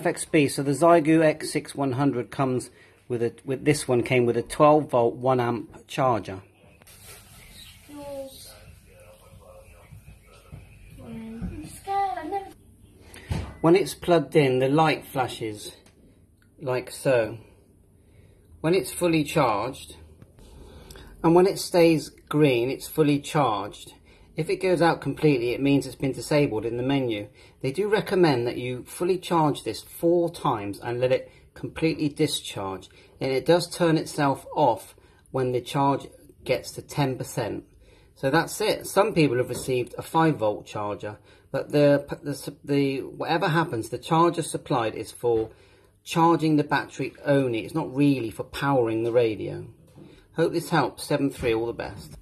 FXB, so the Xiegu X6100 comes with a, with this one came with a 12 volt 1 amp charger. When it's plugged in, the light flashes like so. When it's fully charged, and when it stays green, it's fully charged. If it goes out completely, it means it's been disabled in the menu. They do recommend that you fully charge this four times and let it completely discharge. And it does turn itself off when the charge gets to 10%. So that's it. Some people have received a 5 volt charger, but the, the, the whatever happens, the charger supplied is for charging the battery only. It's not really for powering the radio. Hope this helps. 7-3, all the best.